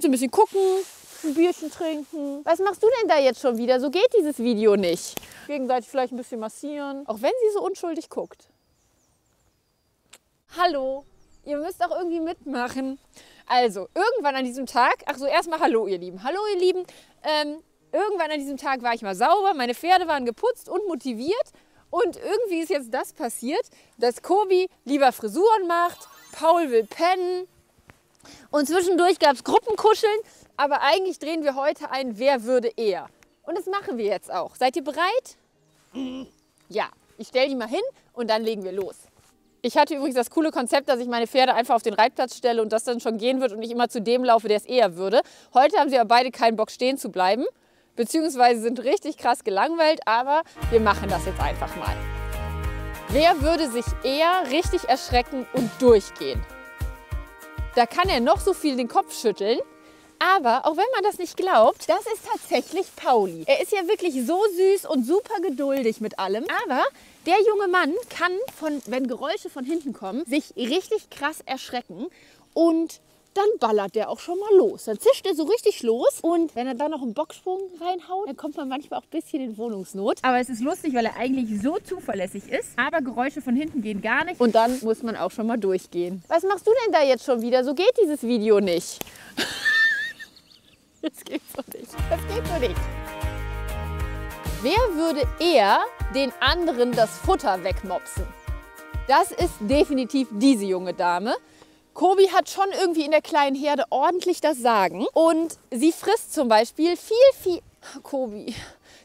Du ein bisschen gucken? Ein Bierchen trinken? Was machst du denn da jetzt schon wieder? So geht dieses Video nicht. Gegenseitig vielleicht ein bisschen massieren. Auch wenn sie so unschuldig guckt. Hallo, ihr müsst auch irgendwie mitmachen. Also, irgendwann an diesem Tag, ach so, erstmal Hallo, ihr Lieben. Hallo, ihr Lieben. Ähm, irgendwann an diesem Tag war ich mal sauber, meine Pferde waren geputzt und motiviert. Und irgendwie ist jetzt das passiert, dass Kobi lieber Frisuren macht, Paul will pennen. Und zwischendurch gab es Gruppenkuscheln, aber eigentlich drehen wir heute ein Wer würde eher. Und das machen wir jetzt auch. Seid ihr bereit? Ja, ich stelle die mal hin und dann legen wir los. Ich hatte übrigens das coole Konzept, dass ich meine Pferde einfach auf den Reitplatz stelle und das dann schon gehen wird und ich immer zu dem laufe, der es eher würde. Heute haben sie aber beide keinen Bock stehen zu bleiben, beziehungsweise sind richtig krass gelangweilt, aber wir machen das jetzt einfach mal. Wer würde sich eher richtig erschrecken und durchgehen? Da kann er noch so viel den Kopf schütteln, aber auch wenn man das nicht glaubt, das ist tatsächlich Pauli. Er ist ja wirklich so süß und super geduldig mit allem. Aber der junge Mann kann, von, wenn Geräusche von hinten kommen, sich richtig krass erschrecken und dann ballert der auch schon mal los. Dann zischt er so richtig los und wenn er dann noch einen Bocksprung reinhaut, dann kommt man manchmal auch ein bisschen in Wohnungsnot. Aber es ist lustig, weil er eigentlich so zuverlässig ist, aber Geräusche von hinten gehen gar nicht und dann muss man auch schon mal durchgehen. Was machst du denn da jetzt schon wieder? So geht dieses Video nicht. Das geht so nicht. Das geht so nicht. Wer würde eher den anderen das Futter wegmopsen? Das ist definitiv diese junge Dame. Kobi hat schon irgendwie in der kleinen Herde ordentlich das Sagen. Und sie frisst zum Beispiel viel, viel... Kobi,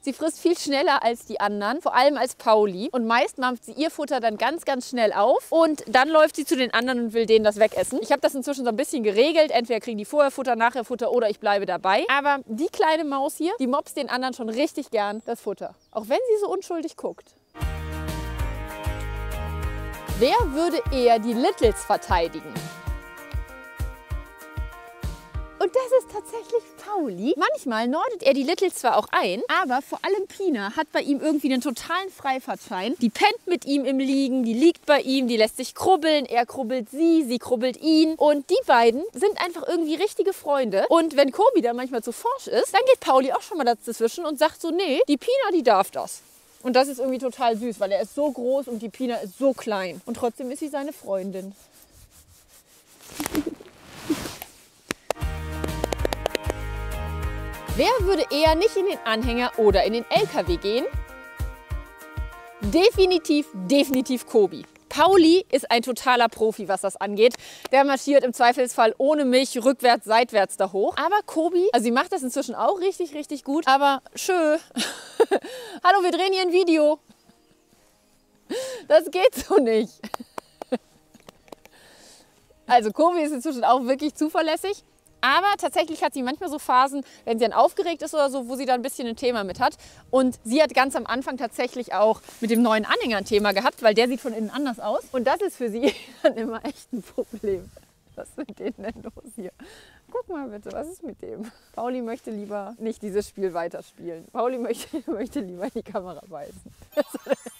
Sie frisst viel schneller als die anderen, vor allem als Pauli. Und meist mampft sie ihr Futter dann ganz, ganz schnell auf. Und dann läuft sie zu den anderen und will denen das wegessen. Ich habe das inzwischen so ein bisschen geregelt. Entweder kriegen die vorher Futter, nachher Futter oder ich bleibe dabei. Aber die kleine Maus hier, die mobst den anderen schon richtig gern das Futter. Auch wenn sie so unschuldig guckt. Wer würde eher die Littles verteidigen? Und das ist tatsächlich Pauli. Manchmal nordet er die Littles zwar auch ein, aber vor allem Pina hat bei ihm irgendwie einen totalen Freifahrtschein. Die pennt mit ihm im Liegen, die liegt bei ihm, die lässt sich krubbeln, er krubbelt sie, sie krubbelt ihn. Und die beiden sind einfach irgendwie richtige Freunde. Und wenn Kobi da manchmal zu forsch ist, dann geht Pauli auch schon mal dazwischen und sagt so, nee, die Pina, die darf das. Und das ist irgendwie total süß, weil er ist so groß und die Pina ist so klein. Und trotzdem ist sie seine Freundin. Wer würde eher nicht in den Anhänger oder in den LKW gehen? Definitiv, definitiv Kobi. Pauli ist ein totaler Profi, was das angeht. Der marschiert im Zweifelsfall ohne mich rückwärts, seitwärts da hoch. Aber Kobi, also sie macht das inzwischen auch richtig, richtig gut. Aber schön. Hallo, wir drehen hier ein Video. Das geht so nicht. Also Kobi ist inzwischen auch wirklich zuverlässig. Aber tatsächlich hat sie manchmal so Phasen, wenn sie dann aufgeregt ist oder so, wo sie da ein bisschen ein Thema mit hat. Und sie hat ganz am Anfang tatsächlich auch mit dem neuen Anhänger ein Thema gehabt, weil der sieht von innen anders aus. Und das ist für sie dann immer echt ein Problem. Was ist mit denen denn los hier? Guck mal bitte, was ist mit dem? Pauli möchte lieber nicht dieses Spiel weiterspielen. Pauli möchte, möchte lieber in die Kamera beißen.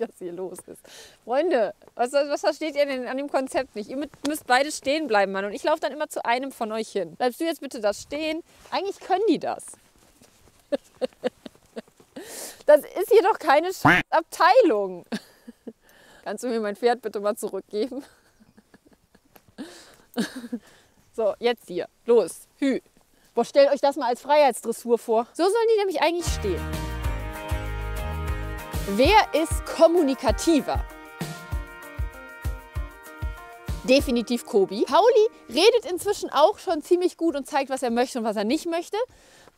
was hier los ist. Freunde, was, was versteht ihr denn an dem Konzept nicht? Ihr müsst beide stehen bleiben, Mann. Und ich laufe dann immer zu einem von euch hin. Bleibst du jetzt bitte da stehen? Eigentlich können die das. Das ist hier doch keine Abteilung. Kannst du mir mein Pferd bitte mal zurückgeben? So, jetzt hier. Los. Hü. Boah, stellt euch das mal als Freiheitsdressur vor. So sollen die nämlich eigentlich stehen. Wer ist kommunikativer? Definitiv Kobi. Pauli redet inzwischen auch schon ziemlich gut und zeigt, was er möchte und was er nicht möchte.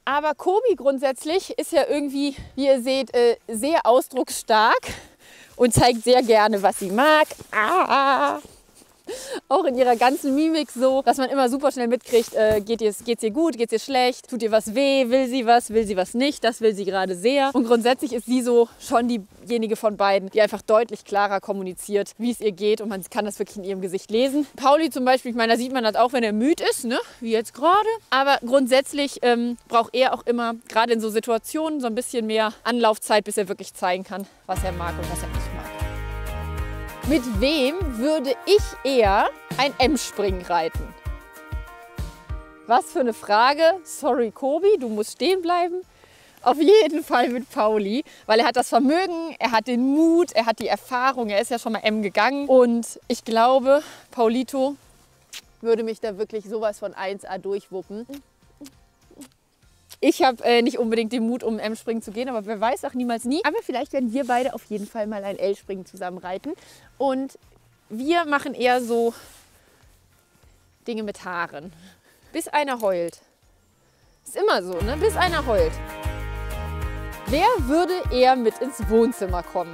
Aber Kobi grundsätzlich ist ja irgendwie, wie ihr seht, äh, sehr ausdrucksstark und zeigt sehr gerne, was sie mag. Ah auch in ihrer ganzen Mimik so, dass man immer super schnell mitkriegt, äh, geht es geht's ihr gut, geht es ihr schlecht, tut ihr was weh, will sie was, will sie was nicht, das will sie gerade sehr. Und grundsätzlich ist sie so schon diejenige von beiden, die einfach deutlich klarer kommuniziert, wie es ihr geht und man kann das wirklich in ihrem Gesicht lesen. Pauli zum Beispiel, ich meine, da sieht man das auch, wenn er müde ist, ne? wie jetzt gerade. Aber grundsätzlich ähm, braucht er auch immer, gerade in so Situationen, so ein bisschen mehr Anlaufzeit, bis er wirklich zeigen kann, was er mag und was er nicht. Mit wem würde ich eher ein M-Springen reiten? Was für eine Frage. Sorry, Kobi, du musst stehen bleiben. Auf jeden Fall mit Pauli, weil er hat das Vermögen, er hat den Mut, er hat die Erfahrung, er ist ja schon mal M gegangen. Und ich glaube, Paulito würde mich da wirklich sowas von 1A durchwuppen. Ich habe äh, nicht unbedingt den Mut, um M-Springen zu gehen, aber wer weiß auch niemals nie. Aber vielleicht werden wir beide auf jeden Fall mal ein L-Springen zusammen reiten. Und wir machen eher so Dinge mit Haaren. Bis einer heult. Ist immer so, ne? Bis einer heult. Wer würde eher mit ins Wohnzimmer kommen?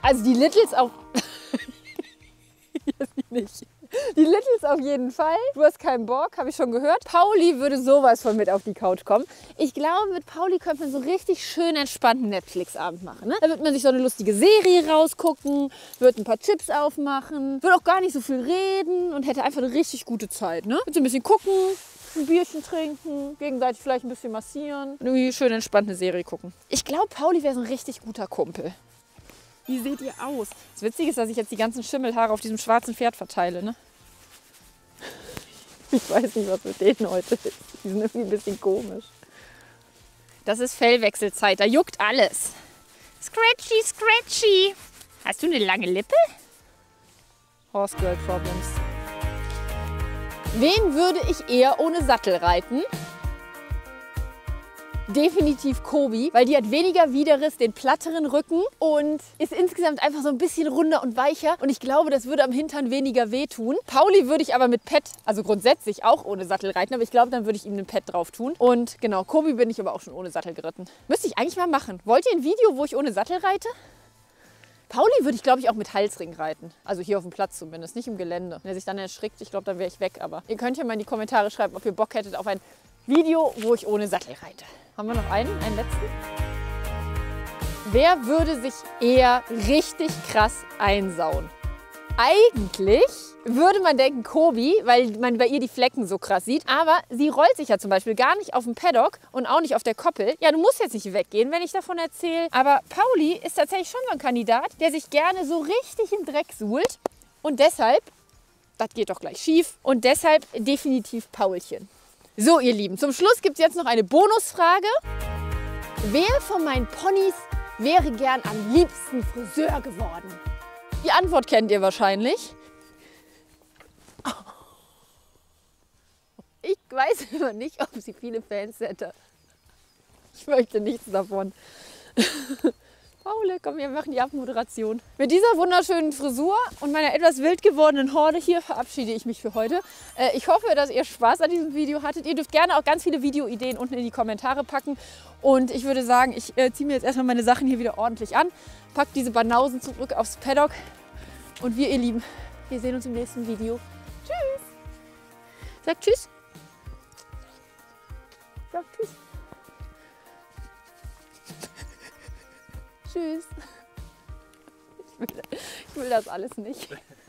Also die Littles auch. nicht. Die Littles auf jeden Fall. Du hast keinen Bock, habe ich schon gehört. Pauli würde sowas von mit auf die Couch kommen. Ich glaube, mit Pauli könnte man so richtig schön entspannten Netflix-Abend machen. Ne? Da wird man sich so eine lustige Serie rausgucken, wird ein paar Chips aufmachen, wird auch gar nicht so viel reden und hätte einfach eine richtig gute Zeit. Ne? Wird so ein bisschen gucken, ein Bierchen trinken, gegenseitig vielleicht ein bisschen massieren und irgendwie schön entspannt eine Serie gucken. Ich glaube, Pauli wäre so ein richtig guter Kumpel. Wie seht ihr aus? Das Witzige ist, dass ich jetzt die ganzen Schimmelhaare auf diesem schwarzen Pferd verteile. Ne? Ich weiß nicht, was mit denen heute ist. Die sind irgendwie ein bisschen komisch. Das ist Fellwechselzeit, da juckt alles. Scratchy, scratchy. Hast du eine lange Lippe? Horse Girl Problems. Wen würde ich eher ohne Sattel reiten? Definitiv Kobi, weil die hat weniger Widerriss, den platteren Rücken und ist insgesamt einfach so ein bisschen runder und weicher. Und ich glaube, das würde am Hintern weniger wehtun. Pauli würde ich aber mit Pet, also grundsätzlich auch ohne Sattel reiten, aber ich glaube, dann würde ich ihm einen Pet drauf tun. Und genau, Kobi bin ich aber auch schon ohne Sattel geritten. Müsste ich eigentlich mal machen. Wollt ihr ein Video, wo ich ohne Sattel reite? Pauli würde ich, glaube ich, auch mit Halsring reiten. Also hier auf dem Platz zumindest, nicht im Gelände. Wenn er sich dann erschrickt, ich glaube, dann wäre ich weg. Aber ihr könnt ja mal in die Kommentare schreiben, ob ihr Bock hättet auf ein Video, wo ich ohne Sattel reite. Haben wir noch einen? Einen letzten? Wer würde sich eher richtig krass einsauen? Eigentlich würde man denken Kobi, weil man bei ihr die Flecken so krass sieht. Aber sie rollt sich ja zum Beispiel gar nicht auf dem Paddock und auch nicht auf der Koppel. Ja, du musst jetzt nicht weggehen, wenn ich davon erzähle. Aber Pauli ist tatsächlich schon so ein Kandidat, der sich gerne so richtig im Dreck suhlt. Und deshalb, das geht doch gleich schief. Und deshalb definitiv Paulchen. So, ihr Lieben, zum Schluss gibt es jetzt noch eine Bonusfrage. Wer von meinen Ponys wäre gern am liebsten Friseur geworden? Die Antwort kennt ihr wahrscheinlich. Ich weiß immer nicht, ob sie viele Fans hätte. Ich möchte nichts davon. Paule, komm, wir machen die Abmoderation. Mit dieser wunderschönen Frisur und meiner etwas wild gewordenen Horde hier verabschiede ich mich für heute. Äh, ich hoffe, dass ihr Spaß an diesem Video hattet. Ihr dürft gerne auch ganz viele Videoideen unten in die Kommentare packen. Und ich würde sagen, ich äh, ziehe mir jetzt erstmal meine Sachen hier wieder ordentlich an, packe diese Banausen zurück aufs Paddock. Und wir, ihr Lieben, wir sehen uns im nächsten Video. Tschüss. Sag Tschüss. Sag Tschüss. Tschüss. Ich will, ich will das alles nicht.